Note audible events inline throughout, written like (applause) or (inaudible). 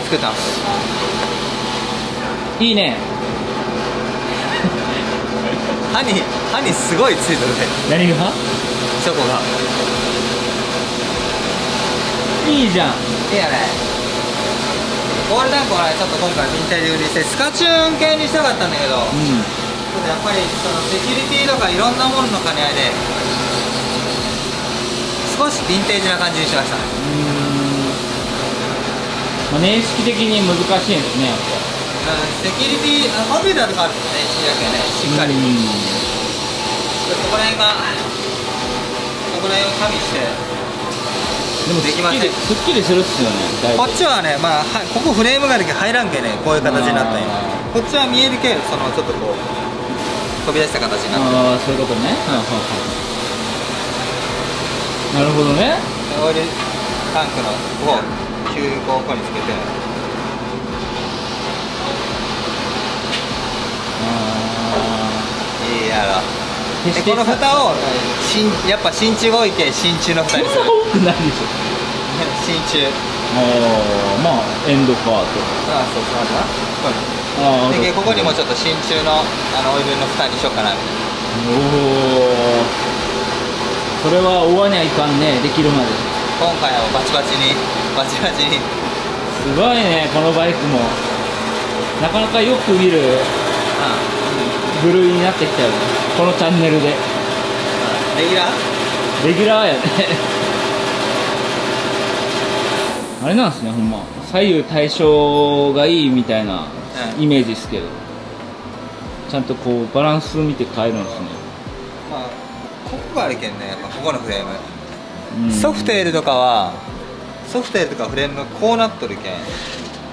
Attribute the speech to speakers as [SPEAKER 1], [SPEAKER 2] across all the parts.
[SPEAKER 1] ンクを今回作ったんです。
[SPEAKER 2] いいね。(laughs)
[SPEAKER 1] 歯に歯にすごいついてるね。
[SPEAKER 2] 何が？
[SPEAKER 1] チョコが。
[SPEAKER 2] いいじゃん。
[SPEAKER 1] いいよね。オイルタンクはねちょっと今回ヴィンテージ売りしてスカチューン系にしたかったんだけど、
[SPEAKER 2] う
[SPEAKER 1] やっぱりそのセキュリティとかいろんなものの兼ね合いで少しヴィンテージな感じにしましたね。
[SPEAKER 2] んまあ、年式的に難しいんですねやっ
[SPEAKER 1] うんセキュリティあコンピューターとかあるんですね一だけねしっかり。
[SPEAKER 2] うん。
[SPEAKER 1] そこら辺がそこら辺を加味して
[SPEAKER 2] でも
[SPEAKER 1] できません。
[SPEAKER 2] すっきりするっすよね
[SPEAKER 1] こっちはねまあはここフレームがあるけど入らんけねこういう形になったんよ
[SPEAKER 2] あ
[SPEAKER 1] こっちは見えるけそのちょっとこう飛び出した形になって
[SPEAKER 2] ああそういうことね、はいはいはい。なるほどね。
[SPEAKER 1] タンクのここ急ここにつけて。
[SPEAKER 2] あ
[SPEAKER 1] いいやろ。
[SPEAKER 2] あ
[SPEAKER 1] でこの蓋を真やっぱ真鍮が多いけ真鍮の蓋にする。
[SPEAKER 2] 多くないでしょ。(laughs)
[SPEAKER 1] 真鍮
[SPEAKER 2] ああまあエンドカート。
[SPEAKER 1] あそうそうあるなでここにもちょっと真鍮のあのオイルの蓋にしようかな。みたいな
[SPEAKER 2] おおそれは追わにゃいかんね。できるまで
[SPEAKER 1] 今回はバチバチにバチバチに
[SPEAKER 2] すごいねこのバイクもなかなかよく見る部類になってきたよねこのチャンネルで
[SPEAKER 1] レギュラー？
[SPEAKER 2] レギュラーやねあれなんですねほんま左右対称がいいみたいな
[SPEAKER 1] うん。
[SPEAKER 2] イメージですけど、ちゃんとこうバランス見て変えるんですね、
[SPEAKER 1] まあここがあるけんね。やっぱここのフレーム。
[SPEAKER 2] うん
[SPEAKER 1] ソフテールとかはソフテールとかフレームがこうなっとるけ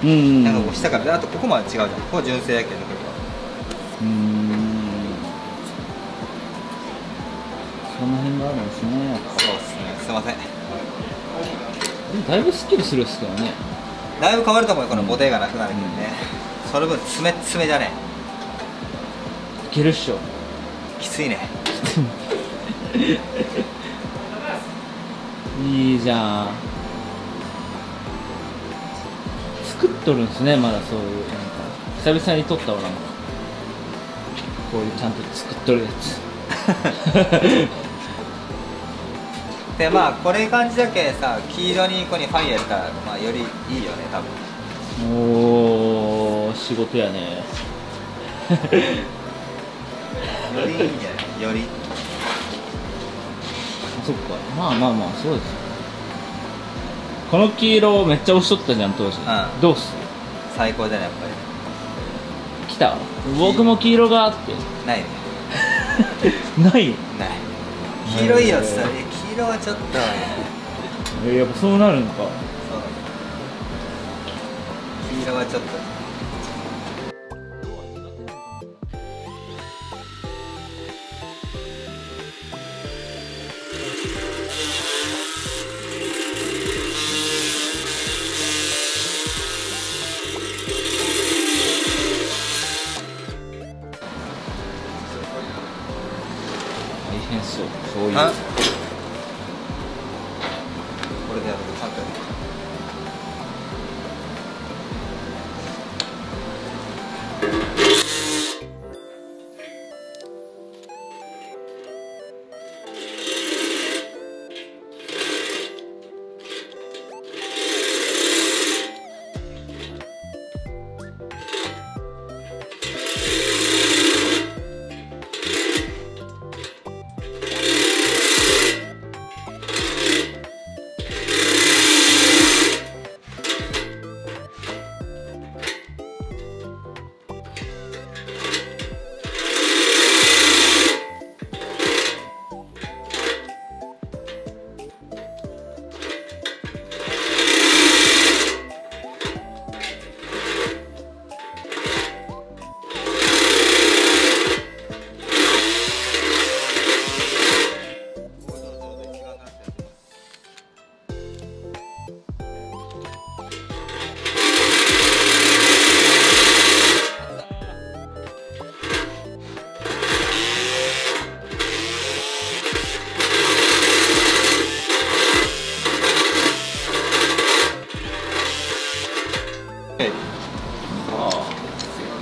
[SPEAKER 1] ん、
[SPEAKER 2] うん。
[SPEAKER 1] なんかこう下からであとここまで違うじゃん。ここ純正やけんねこ
[SPEAKER 2] うーん。その辺があるんですね。
[SPEAKER 1] そうっすね。すいません。
[SPEAKER 2] だいぶスッキリするっすけどね。
[SPEAKER 1] だいぶ変わると思うよ。このボディがなくなるけどね、その分詰め詰めじゃね
[SPEAKER 2] いけるっしょ。
[SPEAKER 1] きついね (laughs)
[SPEAKER 2] いいじゃん。作っとるんですねまだそういう。なんか久々に撮ったわなんか。こういうちゃんと作っとるやつ。(laughs)
[SPEAKER 1] でまあこれ感じだけさ黄色にここにファイやったら、まあ、よりいいよね多分。
[SPEAKER 2] おー仕事やね。(laughs)
[SPEAKER 1] よりいいんじゃない？より。
[SPEAKER 2] あそっか。まあまあまあそうですよ。この黄色めっちゃ押しとったじゃん当時、
[SPEAKER 1] ん。
[SPEAKER 2] どうっす？
[SPEAKER 1] 最高じゃないやっぱ
[SPEAKER 2] 来た？僕も黄色があって。
[SPEAKER 1] りないね。(laughs)
[SPEAKER 2] ない？
[SPEAKER 1] ない。黄色いいよっつったらいや黄色はちょっと。
[SPEAKER 2] えやっぱそうなるのか。
[SPEAKER 1] そう。黄色はちょっと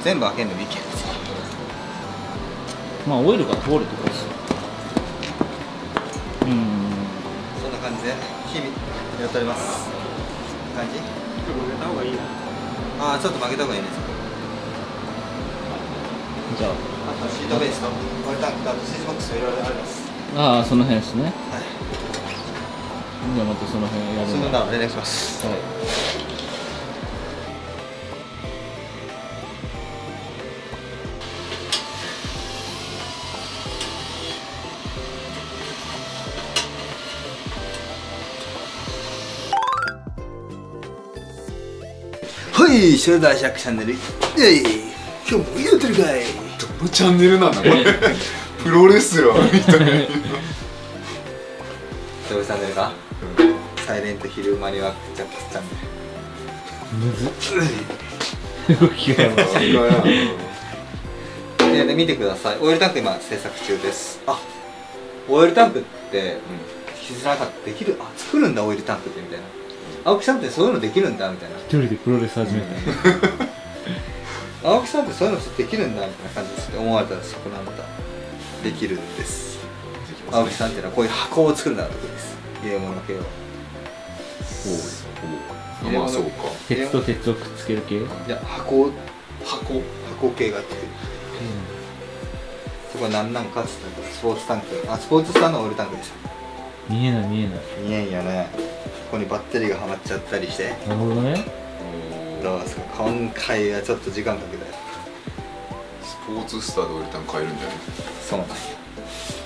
[SPEAKER 1] 全部開けんのもいいけど。さ
[SPEAKER 2] まあオイルが通るってことです。ようん。
[SPEAKER 1] そんな感じで日々やっております。感じ？ああちょっと負けた方がいいね。
[SPEAKER 2] じゃ
[SPEAKER 1] あ。とシートベースとタンクとあとシーズボックスいろいろあります。
[SPEAKER 2] あああその辺ですね。
[SPEAKER 1] はい。
[SPEAKER 2] じゃあまたその辺やる
[SPEAKER 1] そのなら連絡します。
[SPEAKER 2] はい
[SPEAKER 1] いショルダーシャックチャンネル。えい今日もやってるかい。
[SPEAKER 3] どのチャンネルなの？これプロレスラーみたいな
[SPEAKER 1] どういうチャンネルかサイレントヒルマニワックジャックチャンネル
[SPEAKER 2] 動きがやばい
[SPEAKER 1] で見てください。オイルタンク今制作中です。あ。オイルタンクって気づかなかったできるあ作るんだオイルタンクってみたいな青木さんってそういうのできるんだみたいな。
[SPEAKER 2] 一人でプロレス始めた。
[SPEAKER 1] 青木さんってそういうのできるんだみたいな感じです。って思われたらそこなんだできるんです。青木さんっていうのはこういう箱を作るのが得意です。入れ物系を。
[SPEAKER 3] おおまあそうか。
[SPEAKER 2] 鉄と鉄をくっつける系？
[SPEAKER 1] いや箱箱箱系が得意。そこは何なんかっつったらスポーツタンク。あスポーツスターのオイルタンクです
[SPEAKER 2] 見えない見えない。
[SPEAKER 1] 見えんよねここにバッテリーがはまっちゃったりして。
[SPEAKER 2] なるほどね。
[SPEAKER 1] どうですか今回はちょっと時間かけたよ
[SPEAKER 3] スポーツスターで俺多分買えるんじゃない？
[SPEAKER 1] そうなんや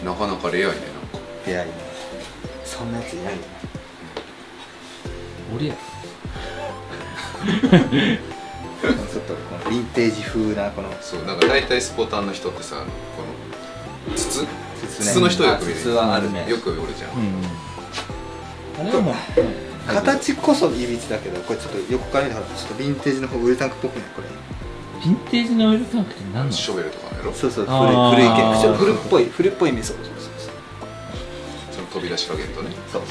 [SPEAKER 3] なかなかレアいねなんか。
[SPEAKER 1] 出会いね。そんなやついないよ。ね
[SPEAKER 2] 俺や。
[SPEAKER 1] ちょっとこのヴィンテージ風なこの。
[SPEAKER 3] そうなんか大体スポタンの人ってさこの筒？
[SPEAKER 1] 筒ね。
[SPEAKER 3] 筒の人よく見る。
[SPEAKER 1] あ筒はあるね。
[SPEAKER 3] よくおるじゃん、
[SPEAKER 2] うんあれはもう
[SPEAKER 1] 形こそいびつだけどこれちょっと横から見たらちょっとヴィンテージの方ウルタンクっぽくない？これ。
[SPEAKER 2] ヴィンテージのオイルタンクって何なの？
[SPEAKER 3] ショベルとかのやろ？
[SPEAKER 1] そうそう古い古い系。ちょっと古っぽい古っぽい味噌そうそうそう
[SPEAKER 3] その飛び出し加減とね。
[SPEAKER 1] そう。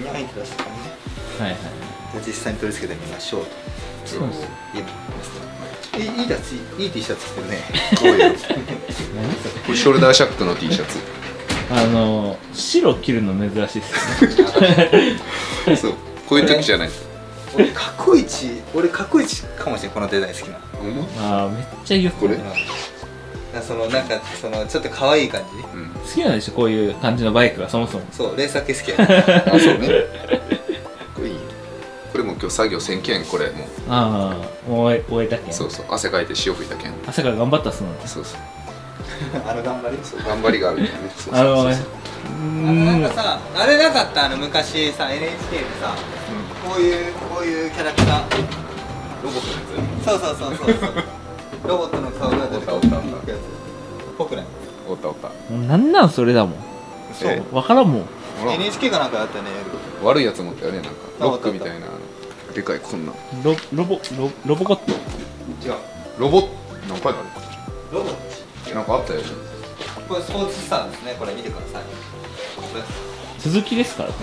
[SPEAKER 1] ニャンって出した感じね。
[SPEAKER 2] はいはい
[SPEAKER 1] で実際に取り付けてみましょうと。
[SPEAKER 2] そうなんですよ
[SPEAKER 1] いいいいいいいい T シャツ着てるね
[SPEAKER 3] こ
[SPEAKER 2] れ
[SPEAKER 3] ショルダーシャックの T シャツ
[SPEAKER 2] あの白着るの珍しいですよね。
[SPEAKER 3] そう。こういう時じゃない。
[SPEAKER 1] 俺過去一俺過去一かもしれんこのデザイン好きな。
[SPEAKER 2] ああめっちゃ言う
[SPEAKER 3] これ？
[SPEAKER 1] そのなんかそのちょっと可愛い感じ
[SPEAKER 3] うん。
[SPEAKER 2] 好きなんでしょこういう感じのバイクがそもそも。
[SPEAKER 1] そうレーサー系好きや (laughs)
[SPEAKER 3] あそうね。これいい。これも今日作業せんけんこれもう。
[SPEAKER 2] ああ終え終えたけん。
[SPEAKER 3] そうそう。汗かいて潮吹いたけん。
[SPEAKER 2] 朝から頑張ったっすもん
[SPEAKER 3] そうそう (laughs)
[SPEAKER 1] あの頑張り。
[SPEAKER 3] そう頑張りがあるけん (laughs) ね。そう
[SPEAKER 2] あのね
[SPEAKER 1] あのなんかさあれなかったあの昔さ NHK でさこういうこういうキャラクター。
[SPEAKER 3] ロボットのや
[SPEAKER 1] そうそうそうそうそう。(laughs) ロボットの顔が出てくる。やつぽくない？
[SPEAKER 3] つおったおった。
[SPEAKER 2] なんなんそれだもん。
[SPEAKER 1] そう
[SPEAKER 3] え
[SPEAKER 2] わからんもん。
[SPEAKER 1] NHK かなんかやったよね
[SPEAKER 3] 悪いやつ持ったよねなんか。
[SPEAKER 1] あ
[SPEAKER 3] ロックみたいな。でかいこんな。
[SPEAKER 2] ロロボロロボコット。
[SPEAKER 1] 違う。
[SPEAKER 3] ロボット？何回だあ
[SPEAKER 1] ロボット？
[SPEAKER 3] れなんかあったよ。ね
[SPEAKER 1] これスポーツスターですね。これ見てください。これ。
[SPEAKER 2] 続きですから。(laughs)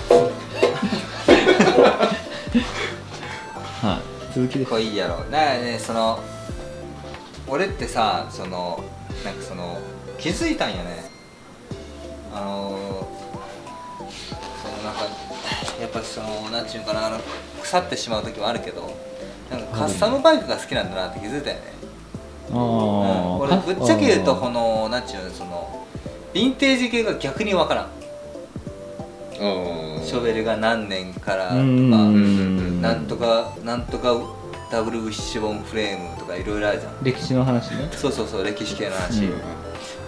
[SPEAKER 2] はい。続きです。
[SPEAKER 1] これいいやろ。だからねその俺ってさそのなんかその気づいたんよね。あのそのなんかやっぱそのなんちゅうかなあの腐ってしまう時もあるけどなんかカスタムバイクが好きなんだなって気づいたよね、
[SPEAKER 2] ああ、
[SPEAKER 1] うん、俺ぶっちゃけ言うとこのなんちゅうのそのヴィンテージ系が逆に分からん。
[SPEAKER 3] うん
[SPEAKER 1] ショベルが何年からとか
[SPEAKER 2] うん。
[SPEAKER 1] なんとかなんとかダブルウィッシュボンフレームとかいろいろあるじゃん。
[SPEAKER 2] 歴史の話ね。
[SPEAKER 1] そうそうそう歴史系の話、
[SPEAKER 2] うん。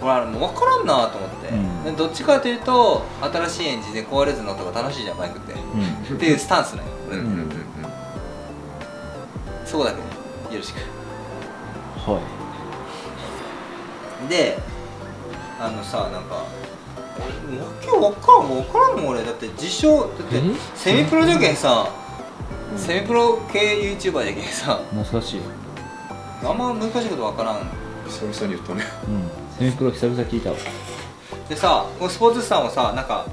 [SPEAKER 1] 俺あれもう分からんなと思って、
[SPEAKER 2] うん。
[SPEAKER 1] でどっちかというと新しいエンジンで壊れず乗った方が楽しいじゃんバイクって、
[SPEAKER 2] うん。
[SPEAKER 1] っていうスタンスなんよ俺。
[SPEAKER 3] うん。うん。うん。
[SPEAKER 1] そこだけよろしく。
[SPEAKER 2] は
[SPEAKER 1] であのさなんか俺わけわからんもう分からんもん俺。だって実証だって
[SPEAKER 2] え
[SPEAKER 1] セミプロじゃけんさ、セミプロ系 YouTuber じゃけんさ
[SPEAKER 2] い懐かしい。
[SPEAKER 1] あんま難しいこと分からん。
[SPEAKER 3] 久々に言ったね。
[SPEAKER 2] うん。セミプロ久々聞いたわ。
[SPEAKER 1] でさこのスポーツスターもさなんか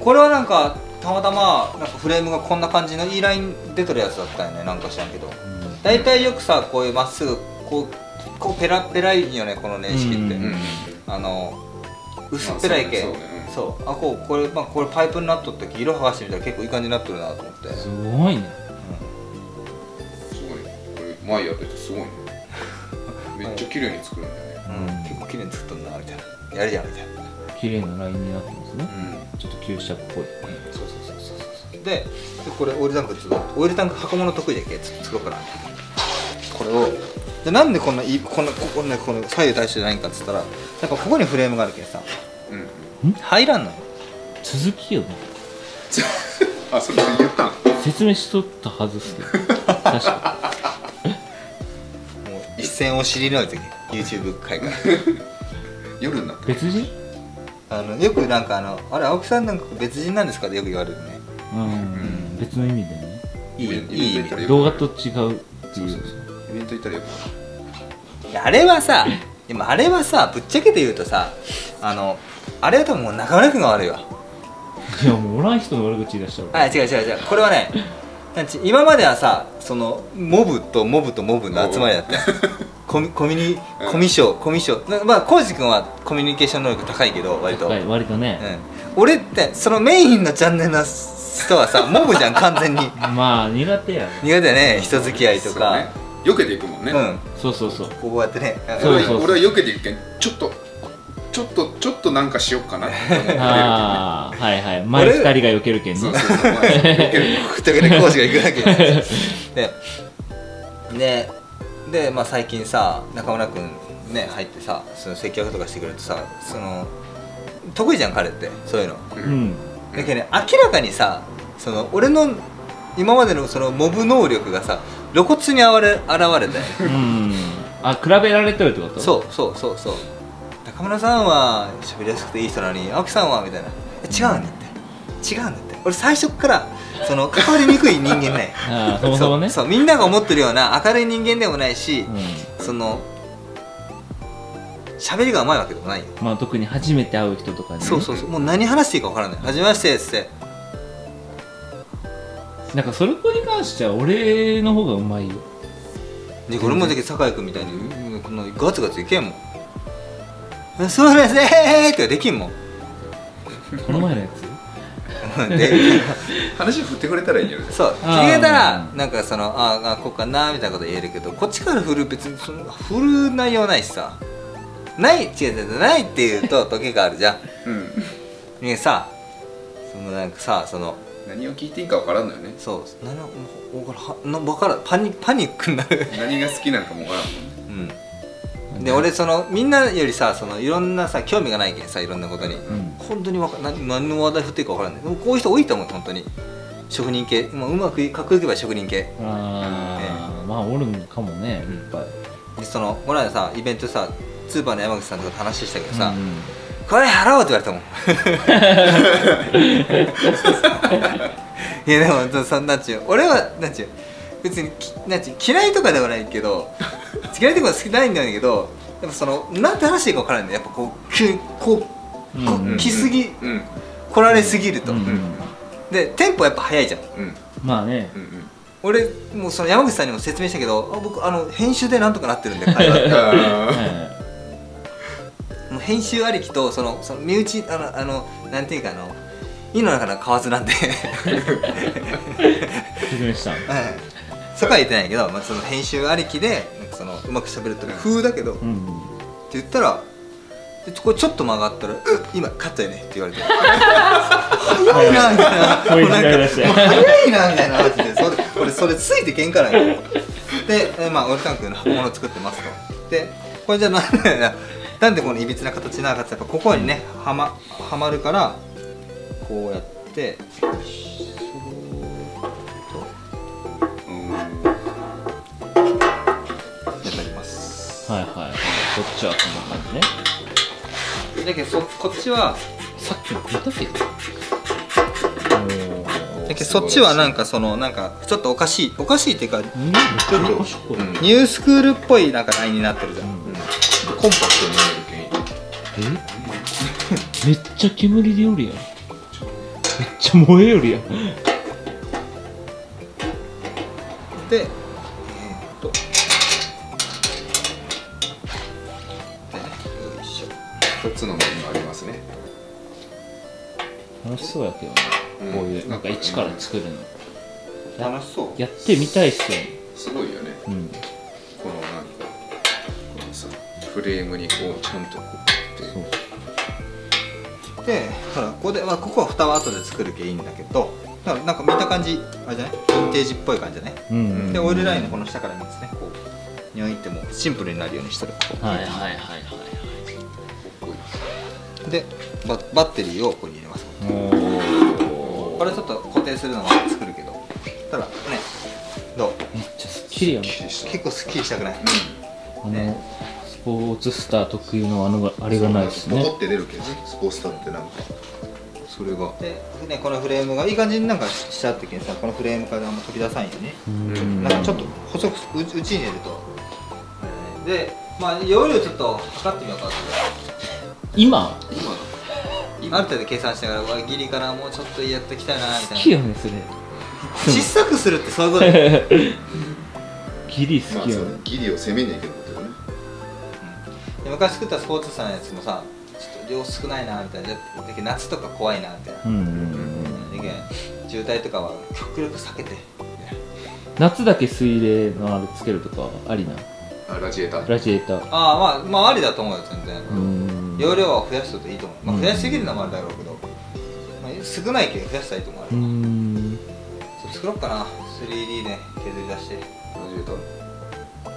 [SPEAKER 1] これはなんかたまたまなんかフレームがこんな感じのいいライン出てるやつだったよね。なんか知らんけど。大体よくさこういうまっすぐこうこうペラペラいよねこの年式って、
[SPEAKER 2] うん
[SPEAKER 3] うん
[SPEAKER 1] あの薄っぺらい系、
[SPEAKER 3] まあそうね
[SPEAKER 1] そうあこうこれ,、まあ、これパイプになっとった時色剥がしてみたら結構いい感じになってるなと思って、
[SPEAKER 2] すごいね。
[SPEAKER 3] すごい。ねこれ前やっててすごいね。(laughs) めっちゃ綺麗に作るんだよね。
[SPEAKER 1] うん。結構綺麗に作っとんなみたいな。やるじゃんみたいな。
[SPEAKER 2] 綺麗なラインになってますね。
[SPEAKER 3] うん。
[SPEAKER 2] ちょっと旧車っぽい。
[SPEAKER 1] そうそうそうそうそうででこれオイルタンク作ろうオイルタンク箱物得意だっけ？つ作ろうかな。これをでなんでこんないいこんなここんなこの左右対称じゃないんかっつったらやっぱここにフレームがあるけんさ。
[SPEAKER 3] うん。
[SPEAKER 1] 入らんのよ。
[SPEAKER 2] 続きよね。(laughs)
[SPEAKER 3] あそれ言ったん。
[SPEAKER 2] 説明しとったはずっすけど確か
[SPEAKER 1] もう一線を知り抜いて YouTube 会から
[SPEAKER 3] 夜になって
[SPEAKER 2] 別人？
[SPEAKER 1] あのよくなんかあのあれ青木さんなんか別人なんですかってよく言われるね。
[SPEAKER 2] うん。別の意味でね。
[SPEAKER 1] いいいい意味
[SPEAKER 3] 行ったらよく
[SPEAKER 2] 動画と違うっていう。
[SPEAKER 3] そうそうそうイベント行ったらよく
[SPEAKER 1] い？やあれはさでもあれはさぶっちゃけて言うとさあのあれは多分もう中村君が悪いわ。
[SPEAKER 2] いやもうおらん人の悪口言い出しちゃう
[SPEAKER 1] あ違う違う違う。これはねなんち今まではさそのモブとモブとモブの集まりだった。よコミコミュニコミュ障コミュ障なまあ浩司君はコミュニケーション能力高いけど割と、
[SPEAKER 2] はい割とね、
[SPEAKER 1] うん、俺ってそのメインのチャンネルの人はさモブじゃん完全に。(laughs)
[SPEAKER 2] まあ苦手やね。
[SPEAKER 1] 苦手だね人付き合いとか。
[SPEAKER 3] そうね避けていくもんね。
[SPEAKER 1] うん。
[SPEAKER 2] そうそうそう。
[SPEAKER 1] こうやってね。
[SPEAKER 2] そうそうそう。
[SPEAKER 3] 俺は俺は避けていくけんちょっとちょっとちょっとなんかしよっかなって思ってるけどね。(laughs)
[SPEAKER 2] ああはいはい。前二人が避けるけんね。
[SPEAKER 3] そうそうそうまあ避ける
[SPEAKER 1] ふったくれ講師が行くわけででで、まあ、最近さ中村君ね入ってさその接客とかしてくれるとさその得意じゃん彼ってそういうの。
[SPEAKER 3] う
[SPEAKER 2] うんん。
[SPEAKER 1] だけどね明らかにさその俺の今までのそのモブ能力がさ露骨にあわれ現れたよ
[SPEAKER 2] うん。あ比べられてるってこと？
[SPEAKER 1] そうそうそう。そう。中村さんは喋りやすくていい人なのに青木さんはみたいな。え違うんだって。違うんだって。俺最初っからその関わりにくい人間ね
[SPEAKER 2] ああそもそもね。
[SPEAKER 1] そうみんなが思ってるような明るい人間でもないし、
[SPEAKER 2] う
[SPEAKER 1] その喋りがうまいわけでもないよ、
[SPEAKER 2] ん、まあ特に初めて会う人とかに、ね、
[SPEAKER 1] そうそうそう。もう何話していいか分からない「はじめまして」っつって
[SPEAKER 2] なんかそれこに関しては俺の方がうまい。よ
[SPEAKER 1] で俺もだけど酒井君みたいにうんこのガツガツいけんもん「そうですねー」ってできんもん。
[SPEAKER 2] この前のやつ？
[SPEAKER 1] で
[SPEAKER 3] 話振ってくれたらいいんやろ
[SPEAKER 1] そう聞けたらなんかそのああこうかなみたいなこと言えるけどこっちから振る別にその振る内容ないしさ。ない違う違うないって言うと時があるじゃん。
[SPEAKER 3] うん。
[SPEAKER 1] ねさそのなんかさその
[SPEAKER 3] 何を聞いていいかわからんのよね。
[SPEAKER 1] そう。ななもうわからん。なわからん。パニパニックになる。
[SPEAKER 3] 何が好きなんかもわからんもんね。
[SPEAKER 1] うん。で俺そのみんなよりさそのいろんなさ興味がないけんさいろんなことに、
[SPEAKER 2] うん。
[SPEAKER 1] 本当にわか何何の話題振っていいか分からないでもこういう人多いと思う本当に。職人系、まあ、うまくかっこよく言えば職人系。
[SPEAKER 2] ああ、まあおるんかもね
[SPEAKER 1] うん。
[SPEAKER 2] いっぱい
[SPEAKER 1] でそのこの間さイベントさスーパーの山口さんとかと話したけどさ、
[SPEAKER 2] うんうん
[SPEAKER 1] これ払おうって言われたもん。(laughs) いやでもそんなんちゅう。俺はなんちゅう。別にきなんちゅう。嫌いとかではないけど嫌いとか好きないんだけどやっぱそのなんて話していいか分からないん。だよやっぱこうきこうこ
[SPEAKER 2] うん
[SPEAKER 1] う来すぎ
[SPEAKER 3] うん。
[SPEAKER 1] 来られすぎると、
[SPEAKER 2] うん
[SPEAKER 1] でテンポやっぱ早いじゃん。
[SPEAKER 3] うん
[SPEAKER 2] まあね。
[SPEAKER 3] うん
[SPEAKER 1] 俺もうその山口さんにも説明したけどあ僕あの編集でなんとかなってるんで会話 (laughs) 編集ありきとそのその身内あのあのなんていうかあの井の中の蛙なんで。(laughs) そこは言ってないけど、まあ、その編集ありきでなんかそのうまく喋ると風だけど、って
[SPEAKER 2] うん
[SPEAKER 1] 言ったらでこれちょっと曲がったら「うっ今カットやね」って言われて。早いな。みたいな。もう早いなみたいな話でそれ俺それついてけんからよで、えまあ、オルタンクの箱物を作ってますと。でこれじゃあなんでなんでこのいびつな形なのかってやっぱここにねはまはまるからこうやって
[SPEAKER 3] うん
[SPEAKER 1] やってります。
[SPEAKER 2] はいはい。こっちはこんな感じね。
[SPEAKER 1] だけどそこっちは
[SPEAKER 2] さっきも言ったけど
[SPEAKER 1] だけどそっちはなんかそのなんかちょっとおかしいおかしいっていうかニュースクールっぽいなんかラインになってるじゃん、
[SPEAKER 2] うん
[SPEAKER 3] コンパクトに見えるけん
[SPEAKER 2] えめっちゃ煙でおるやん。めっちゃ燃えよるやん。
[SPEAKER 1] でえーっと。よいしょ。
[SPEAKER 3] 2つの面がありますね。
[SPEAKER 2] 楽しそうやけどね。
[SPEAKER 3] うん
[SPEAKER 2] こういうなんか一から作るの。や
[SPEAKER 1] 楽しそう。
[SPEAKER 2] やってみたいっすよね。
[SPEAKER 3] すごいよね。
[SPEAKER 2] うん
[SPEAKER 3] フレームにこうちゃんとこう
[SPEAKER 2] そう
[SPEAKER 1] でほらここで、まあ、ここは蓋は後で作るけいいんだけどだからなんか見た感じあれじゃない？ヴィンテージっぽい感じだね
[SPEAKER 2] うんうん。
[SPEAKER 1] でオイルラインのこの下から3つねこうに置いてもシンプルになるようにしてる。
[SPEAKER 2] はいはいはいはい
[SPEAKER 3] かっこい。い
[SPEAKER 1] でババッテリーをここに入れます。
[SPEAKER 2] お
[SPEAKER 1] これちょっと固定するのは作るけど。ただねどう？
[SPEAKER 2] めっちゃすっきりやん。
[SPEAKER 1] 結構スッキリしたくない。
[SPEAKER 2] あの、
[SPEAKER 1] ね。
[SPEAKER 2] スポーツスター特有のあのがあれがないですね。
[SPEAKER 3] って出るけどねスポーツターってなんかそれが。
[SPEAKER 1] でねこのフレームがいい感じになんかしちゃった時にさこのフレームからあんま飛び出さんよね。
[SPEAKER 2] うん。
[SPEAKER 1] なんかちょっと細くううちに入れるとでまあ容量ちょっと測ってみようか
[SPEAKER 2] 今？
[SPEAKER 3] 今。
[SPEAKER 1] ある程度計算しながらギリからもうちょっとやっていきたいなみた
[SPEAKER 2] 好き
[SPEAKER 1] いな
[SPEAKER 2] よねそれ。
[SPEAKER 1] 小さくするってそういうことだよ (laughs)
[SPEAKER 2] ギリ好
[SPEAKER 3] まあそ
[SPEAKER 2] きよね
[SPEAKER 3] うギリを攻めにいけることだよね
[SPEAKER 1] で昔作ったスポーツさんのやつもさちょっと量少ないなみたいなだけど夏とか怖いなみたいな。
[SPEAKER 2] うんうんうん
[SPEAKER 1] だけど渋滞とかは極力避けて。
[SPEAKER 2] 夏だけ水冷のあれつけるとかありな？
[SPEAKER 3] あラジエーター。
[SPEAKER 2] ラジエーター。
[SPEAKER 1] ああまあまあありだと思うよ全然、
[SPEAKER 2] うん。
[SPEAKER 1] 容量は増やすといいと思う、まあ、
[SPEAKER 2] うん。
[SPEAKER 1] 増やしすぎるのもあるだろうけど、まあ、少ないけど増やしたらいいと思う、
[SPEAKER 2] うーん。
[SPEAKER 1] ちょっと作ろうかな。3D で削り出して。
[SPEAKER 3] ラジエーター。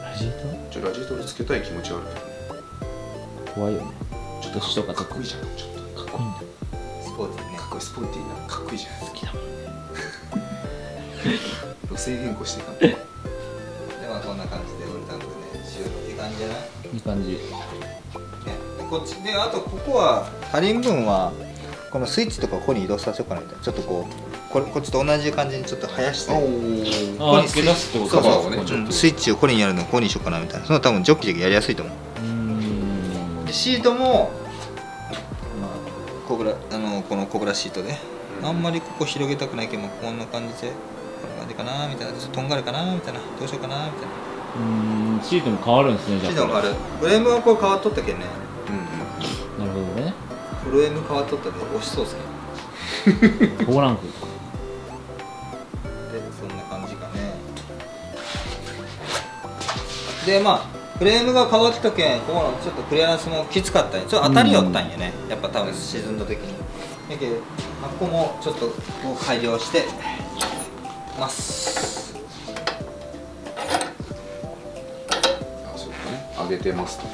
[SPEAKER 2] ラジエー
[SPEAKER 3] ちょラジエーターでつけたい気持ちはある
[SPEAKER 2] ター怖いよね。
[SPEAKER 3] けど
[SPEAKER 2] 年とか
[SPEAKER 3] かっこいいじゃん。ちょっとかっこいい
[SPEAKER 1] スポーツにね。
[SPEAKER 3] かっこいいスポーティーな。かっこいいじゃん。好きだもん路線変更していかんと
[SPEAKER 1] でまあこんな感じで俺タンクねしよういい感じじゃない？
[SPEAKER 2] いい感じ。
[SPEAKER 1] ね、でこっちであとここは足りん分はこのスイッチとかここに移動させようかなみたいな。ちょっとこうこれこっちと同じ感じにちょっと生やして
[SPEAKER 3] お
[SPEAKER 1] こ
[SPEAKER 2] あ
[SPEAKER 1] こに
[SPEAKER 2] あ付け出すってこと
[SPEAKER 1] そうそう。
[SPEAKER 3] ちょっと。
[SPEAKER 1] うん。スイッチをここにやるのをここにしようかなみたいな。その多分ジョッキジョキやりやすいと思うシートも、まあ、コブラあのこのコブラシートであんまりここ広げたくないけど、まあ、こんな感じでこんな感じかなみたいなちょっととんがるかなみたいなどうしようかなみたいな。
[SPEAKER 2] うーんシートも変わるんですねじゃあ。
[SPEAKER 1] シートも変わる。フレームがこう変わっとったけんね。
[SPEAKER 3] うん
[SPEAKER 2] なるほどね。
[SPEAKER 1] フレーム変わっとったで押しそうっすね。(laughs)
[SPEAKER 2] 4ランク。
[SPEAKER 1] でそんな感じかね。でまあフレームが変わったけんこうちょっとクリアランスもきつかったんや。ちょっと当たりよったんやね、やっぱ多分沈んだ時に。だけどあここもちょっとこう改良してます。
[SPEAKER 3] あそうかね。上げてますと。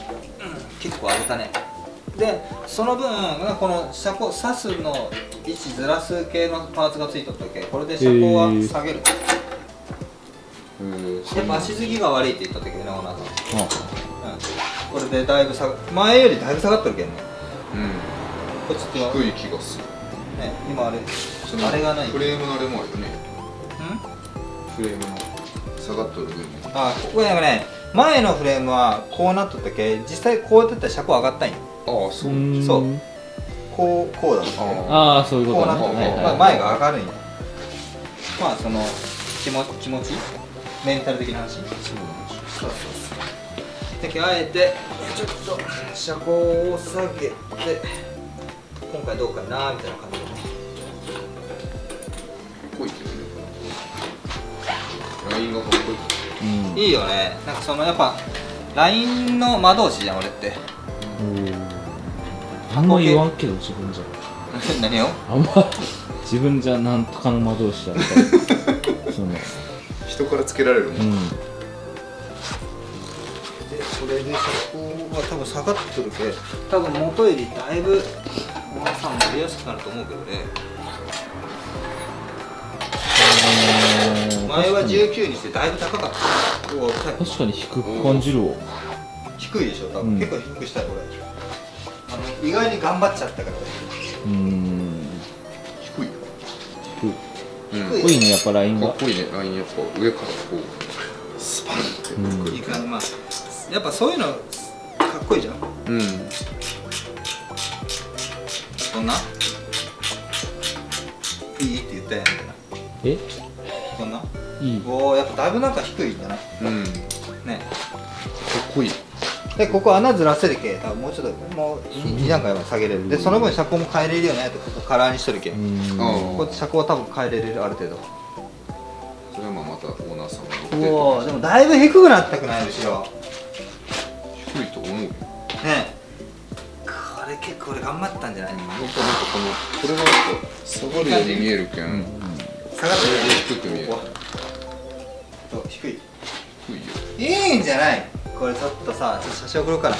[SPEAKER 1] 結構上げたね。でその分この車高刺すの位置ずらす系のパーツがついとったけ。これで車高は下げる、やっぱ足継ぎが悪いって言った時ねオーナーさん。
[SPEAKER 2] あ
[SPEAKER 1] うん、これでだいぶ下が前よりだいぶ下がってるけんね。
[SPEAKER 3] うん。
[SPEAKER 1] こっちっては
[SPEAKER 3] 低い気がする。
[SPEAKER 1] ね今あれあれがない。
[SPEAKER 3] フレームのあれもあるよね。
[SPEAKER 1] うん？
[SPEAKER 3] フレームの下がっとる分ね。
[SPEAKER 1] あここなんかね前のフレームはこうなっとったけ実際こうやってったら車高上がったんよ。
[SPEAKER 3] ああそう
[SPEAKER 1] そう。こうこうだったね
[SPEAKER 3] あ
[SPEAKER 2] あ。あそういうこ
[SPEAKER 1] ことうなっとって、
[SPEAKER 2] ねはいはい
[SPEAKER 1] まあ、前が上がるんよ。まあその気持気持ち？メンタル的な話？そうそうそう。だけどあえてちょっと車高を下げて今回どうかなみたいな感じでね
[SPEAKER 3] かっこいラインがかっこいい
[SPEAKER 2] うん。
[SPEAKER 1] いいよね。なんかそのやっぱ LINE の魔導士じゃん俺って。
[SPEAKER 2] あんま言わんけど自分じゃ。(laughs)
[SPEAKER 1] 何を？
[SPEAKER 2] あんま自分じゃなんとかの魔導士だみた (laughs)
[SPEAKER 3] 人からつけられるもん、
[SPEAKER 2] うん。
[SPEAKER 1] でそれで車高は多分下がってるけ多分元よりだいぶ皆さん乗りやすくなると思うけどね。前は19にしてだいぶ高かった。
[SPEAKER 2] 確かに低く感じるわ。
[SPEAKER 1] 低いでしょ多分、
[SPEAKER 2] うん。
[SPEAKER 1] 結構低くしたよ俺あの意外に頑張っちゃったから。
[SPEAKER 2] うーんっこいいねやっぱラインが
[SPEAKER 3] かっこいいねライン。やっぱ上からこうスパンって。
[SPEAKER 2] うん。
[SPEAKER 1] いい感じまあやっぱそういうのかっこいいじゃん。
[SPEAKER 3] うん
[SPEAKER 1] どんな？
[SPEAKER 2] え
[SPEAKER 1] どんな？い
[SPEAKER 2] い。
[SPEAKER 1] おおやっぱだいぶなんか低いんじゃな。い
[SPEAKER 3] うん。かっ
[SPEAKER 1] ね
[SPEAKER 3] こいい
[SPEAKER 1] でここ穴ずらせるけ多分もうちょっともう 2, 段階は下げれる。でその分車高も変えれるようになってここカラーにしとるけ、
[SPEAKER 2] う
[SPEAKER 1] こ
[SPEAKER 2] ん。
[SPEAKER 3] あ
[SPEAKER 1] こ車高は多分変えれるある程度。
[SPEAKER 3] それはまあまたオーナーさんが乗って
[SPEAKER 1] おおでもだいぶ低くなったくない後ろ
[SPEAKER 3] 低いと思うよ。
[SPEAKER 1] ね。これ結構俺頑張ったんじゃない？
[SPEAKER 3] やっぱなんかこのこれがやっぱ下がるように見えるけん、
[SPEAKER 2] うん。
[SPEAKER 1] 下がって
[SPEAKER 3] 低く見える。
[SPEAKER 1] 低い。
[SPEAKER 3] 低いよ
[SPEAKER 1] いいんじゃない？これちょっとさちょっと写真送ろうかな。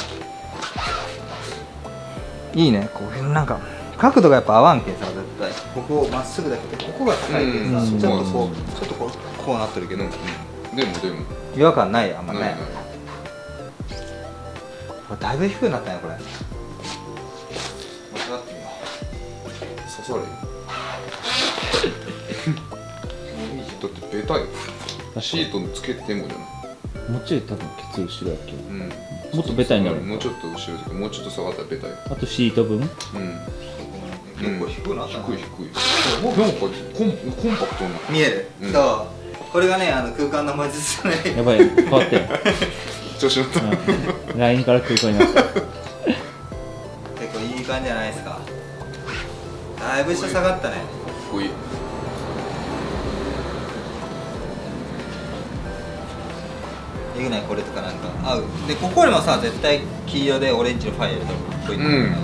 [SPEAKER 1] いいね。こういうなんか角度がやっぱ合わんけんさ絶対。ここをまっすぐだけどここが高いけんさ、
[SPEAKER 2] うん
[SPEAKER 1] ちょっとこ
[SPEAKER 3] そう
[SPEAKER 1] うちょっとこうこうなってるけど、
[SPEAKER 3] うんでもでも。
[SPEAKER 1] 違和感ないあんまね。
[SPEAKER 3] ないない。
[SPEAKER 1] これだいぶ低くなったねこれ。間違ってみよ
[SPEAKER 3] 刺されよ (laughs) だってベタよシートつけてもじゃない？
[SPEAKER 2] もうちょい多分ケツ後ろやけ。ど
[SPEAKER 3] うん。
[SPEAKER 2] もっとベタになる
[SPEAKER 3] もうちょっと後ろで。もうちょっと下がったらベタよ
[SPEAKER 2] あとシート分？
[SPEAKER 3] うん。
[SPEAKER 1] う結構低くなったな。
[SPEAKER 3] 低い低い。なんかコンコンパクトな
[SPEAKER 1] 見える、
[SPEAKER 3] うん。
[SPEAKER 1] そうこれがねあの空間の魔術ね
[SPEAKER 2] やばい変わってる、(laughs)
[SPEAKER 3] 調子乗った。
[SPEAKER 2] うん、LINE から空港になった。(laughs)
[SPEAKER 1] 結構いい感じじゃないですか。だいぶ下下がったね。
[SPEAKER 3] かっこいい
[SPEAKER 1] いくないこれとかなんか合う。でここにもさ絶対黄色でオレンジのファイルとかっこいい、
[SPEAKER 3] う。ん。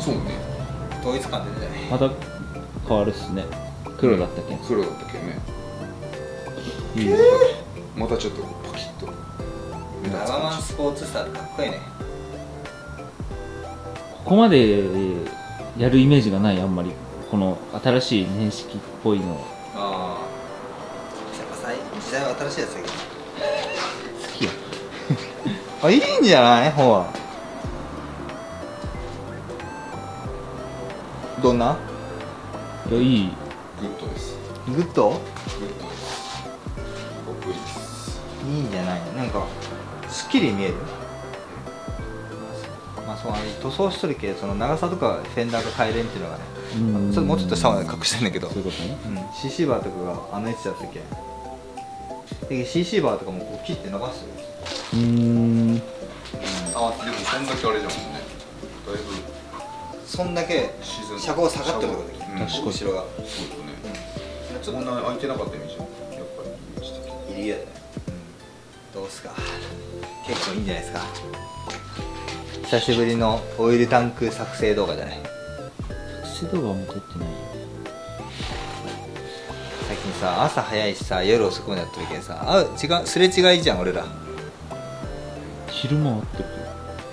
[SPEAKER 3] そうね。
[SPEAKER 1] 統一感出てない。
[SPEAKER 2] また変わるっすね。黒だったっけ
[SPEAKER 3] 黒だったけどね。
[SPEAKER 2] いいね。
[SPEAKER 3] またちょっとパキッと。
[SPEAKER 1] ラガマン
[SPEAKER 3] 感
[SPEAKER 1] スポーツスターってかっこいいね。
[SPEAKER 2] ここまでやるイメージがないあんまり。この新しい年式っぽいの。好
[SPEAKER 1] ああやっぱさ時代は新しいやつだけどあいいんじゃない？ほら。どんな？い
[SPEAKER 2] やいい。
[SPEAKER 3] グッドです。
[SPEAKER 1] グッド？
[SPEAKER 3] グッドです。かっこいいです
[SPEAKER 1] いいんじゃないなんかすっきり見える？まあそうあれ塗装しとるけその長さとかフェンダーが変えれんっていうのがね
[SPEAKER 2] うん。
[SPEAKER 1] ちょっともうちょっと下まで隠してんだけど
[SPEAKER 2] そういうことね。
[SPEAKER 1] うん、CC バーとかがあの位置だったっけで CC バーとかもこう切って伸ばす？
[SPEAKER 2] うーん
[SPEAKER 3] あでもそんだけあれじゃんね。だいぶ。
[SPEAKER 1] そんだけ車高下がってることだ
[SPEAKER 3] うん。
[SPEAKER 1] け
[SPEAKER 2] 確かに
[SPEAKER 1] 後ろが。
[SPEAKER 3] そうだね。こんな開いてなかったイメージやっぱりイメージ的に
[SPEAKER 1] 入りやね、どうすか。結構いいんじゃないですか。久しぶりのオイルタンク作成動画じゃない？
[SPEAKER 2] セ動画も撮ってないよ。
[SPEAKER 1] 最近さ朝早いしさ夜遅くまでやってるけどさあ違うすれ違いじゃん俺ら。
[SPEAKER 2] 昼間会ってる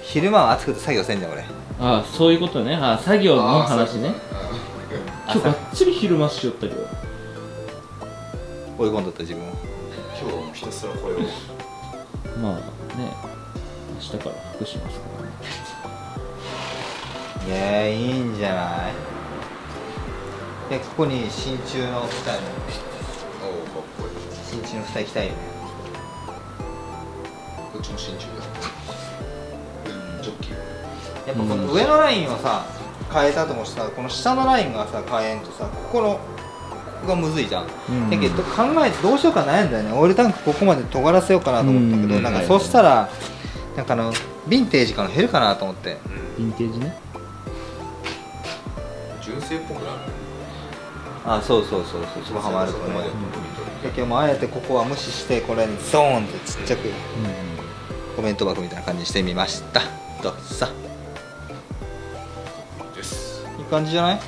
[SPEAKER 1] 昼間は暑くて作業せんじゃん俺
[SPEAKER 2] ああそういうことね。ああ作業の話ね。
[SPEAKER 3] あ
[SPEAKER 2] 今日がっつり昼間しよったけど
[SPEAKER 1] 追い込んどった自分を。
[SPEAKER 3] 今日はもうひたすらこれを。
[SPEAKER 2] まあね明日から服しますからね。
[SPEAKER 1] いやーいいんじゃない？でここに真鍮の蓋も
[SPEAKER 3] おおかっこいい。
[SPEAKER 1] 真鍮の蓋行きたいよね。
[SPEAKER 3] どっちも真鍮だジョッキー
[SPEAKER 1] やっぱこの上のラインをさ変えたともさこの下のラインがさ変えんとさここのここがむずいじゃん、
[SPEAKER 2] うん。
[SPEAKER 1] だけど考えてどうしようか悩んだよね。オイルタンクここまで尖らせようかなと思ったけど、
[SPEAKER 2] うん。
[SPEAKER 1] なんかそうしたらなんかあのヴィンテージから減るかなと思って。
[SPEAKER 2] ヴィンテージね？
[SPEAKER 3] 純正っぽくなる
[SPEAKER 1] あそうそうそうそう。そこはまる
[SPEAKER 3] そこまで
[SPEAKER 1] だけどもうあえてここは無視してこれにゾーンってちっちゃくコメント箱みたいな感じにしてみましたどうさ。
[SPEAKER 3] です。
[SPEAKER 1] いい感じじゃない？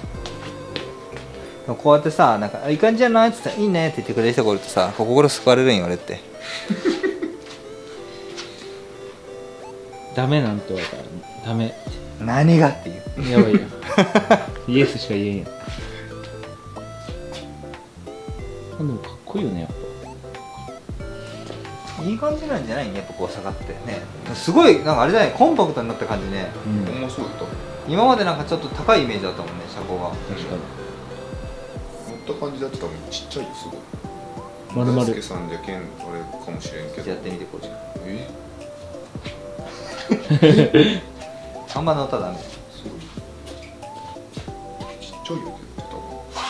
[SPEAKER 1] こうやってさなんかあ「いい感じじゃない?」っつって「いいね」って言ってくれる人がおるとさ心救われるんよ俺って。
[SPEAKER 2] ダメなんて言われたらダメ。
[SPEAKER 1] 何がっていう。
[SPEAKER 2] やばいやイエスしか言えんやでもかっこいいよねやっ
[SPEAKER 1] いい感じなんじゃない？やっぱこう下がってね。すごいなんかあれじゃない？コンパクトになった感じね。
[SPEAKER 2] ぱうん。
[SPEAKER 3] ほん。まそうよ多分
[SPEAKER 1] 今までなんかちょっと高いイメージだったもんね車高が。
[SPEAKER 2] 確かに。
[SPEAKER 3] 乗った感じだと多分ちっちゃいよすごい。
[SPEAKER 2] 丸々。
[SPEAKER 3] 大輔さんじゃけんあれかもしれんけど。
[SPEAKER 1] やってみてこうじゃ
[SPEAKER 3] え？(laughs)
[SPEAKER 1] あんま乗ったらダメ。
[SPEAKER 3] すごい。ちっちゃいよ多分。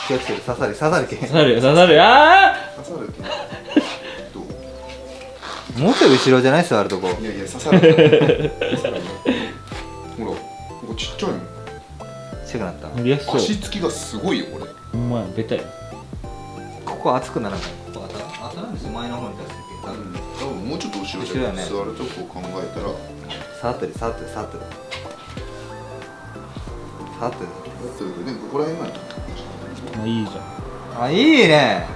[SPEAKER 1] 気をつけて刺さる刺さるけ
[SPEAKER 2] 刺さるよ刺さる。よあ
[SPEAKER 1] もうちょい後ろじゃない座るとこ。
[SPEAKER 3] いやいや刺さる刺さるよほらここちっちゃいもん。
[SPEAKER 1] ちっちゃくなった。
[SPEAKER 2] あ乗りやすそう。
[SPEAKER 3] 足つきがすごいよこれ。
[SPEAKER 2] ほんまやベタよ
[SPEAKER 1] ここ熱くならない？ここ当たらん？です前の方に出多分。
[SPEAKER 3] 多分もうちょっと後ろじゃ
[SPEAKER 1] 後ろやね。
[SPEAKER 3] 座るとこ考えたら。
[SPEAKER 1] 触ってる触ってる触ってる。触ってる
[SPEAKER 3] だってるけどねここら辺がち
[SPEAKER 2] あいいじゃん
[SPEAKER 1] あいいね。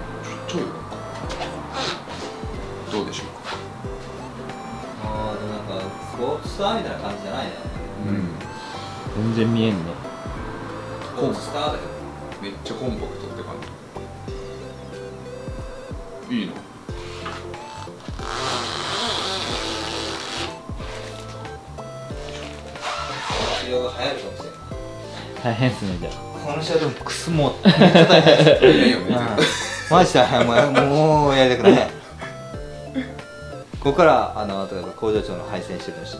[SPEAKER 3] っちゃい。よどうでしょう？
[SPEAKER 1] スターみたいな感じじゃないね
[SPEAKER 3] うん。
[SPEAKER 2] 全然見えんね。
[SPEAKER 1] スポーツスターだよ。
[SPEAKER 3] めっちゃコンパクトって感じ。いいな。
[SPEAKER 1] 治療が流行るかもしれない
[SPEAKER 2] 大変っすねじゃ
[SPEAKER 1] この車両くすも (laughs) めっちゃ大変マジでもうもうやりたくないここからあの例えば工場長の配線してるのし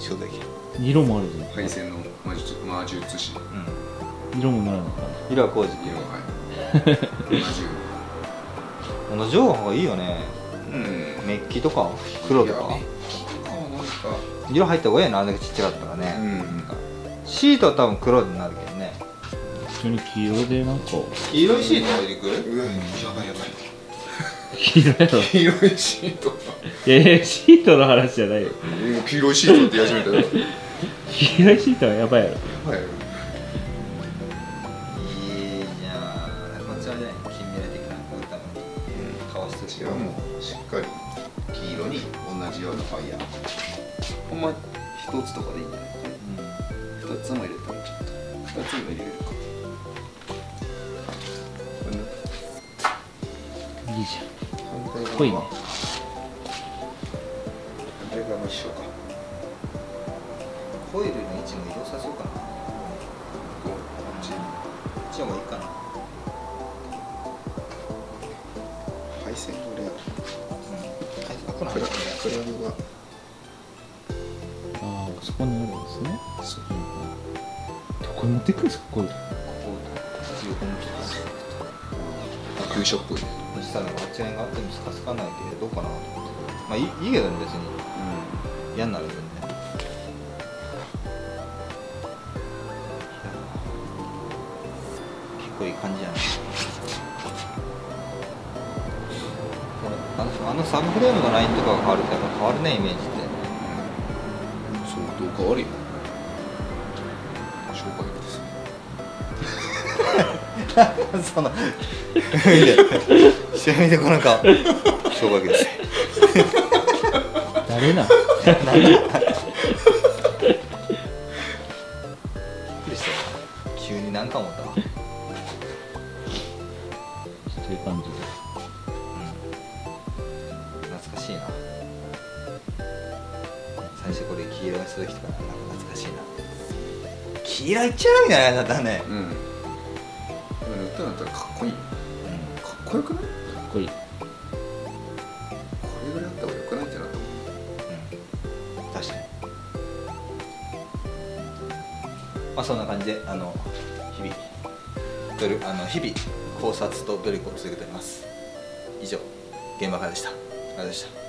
[SPEAKER 1] 仕事でき。る
[SPEAKER 2] あ色もあるじ
[SPEAKER 3] 配線の魔術魔術師
[SPEAKER 1] うん
[SPEAKER 2] ゃん。色もならないか
[SPEAKER 1] 色は工事。
[SPEAKER 3] 色がはい。同じ
[SPEAKER 1] この上の方がいいよね。
[SPEAKER 3] うん。
[SPEAKER 1] メッキとか黒とか。
[SPEAKER 3] いやメッキとかはなんか。
[SPEAKER 1] 色入った方がいいなあんだけちっちゃかったらね、
[SPEAKER 3] うん。
[SPEAKER 1] シートは多分黒になるけどね。
[SPEAKER 2] 普通に黄色でなんか。
[SPEAKER 1] 黄色いシート置いてく
[SPEAKER 3] うわやばいやばい
[SPEAKER 2] 黄色やろ
[SPEAKER 3] 黄色いシート。
[SPEAKER 2] いやいやシートの話じゃないよ。
[SPEAKER 3] もう黄色いシートって言い始めたらや (laughs)
[SPEAKER 2] 黄色いシートはやばいやろ。
[SPEAKER 3] ばいよ
[SPEAKER 1] いこい
[SPEAKER 3] いね反対側も一緒か。
[SPEAKER 1] コイルの位置も移動させようかな。こ
[SPEAKER 3] こっち。
[SPEAKER 1] っちの方がいいかな。
[SPEAKER 3] 配線のレア。
[SPEAKER 1] うん。開くな
[SPEAKER 3] クラブが。
[SPEAKER 2] ああそこにあるんですね。
[SPEAKER 3] そう。
[SPEAKER 2] どこに持ってくるんですかこれ
[SPEAKER 1] ここ横向きとか
[SPEAKER 3] アクリショップ
[SPEAKER 1] そしたらこっち側があってもスカスカないけどどうかなと思って。まあいいいいけどね別に嫌になるけどね。結構いい感じじゃないあのあのサブフレームのラインとかが変わるとやっぱ変わるねイメージって。
[SPEAKER 3] 相当変わるよ (laughs)
[SPEAKER 1] その見て一緒に見てこの顔。小学です。
[SPEAKER 2] 誰な
[SPEAKER 1] びっくりした。急に何か思ったわ。
[SPEAKER 2] そういう感じで。
[SPEAKER 1] 懐かしいな。最初これ黄色にした時とかなんか懐かしいな。黄色いっちゃうみたいな感じだったね。
[SPEAKER 3] うんったんだったらかっこいい。かっこよくない
[SPEAKER 2] かっこいい。
[SPEAKER 3] これぐらいあった方がよくないってなったもん
[SPEAKER 1] うん。確かに。まあそんな感じであの日々あの日々考察と努力を続けております。以上現場からでした。ありがとうございました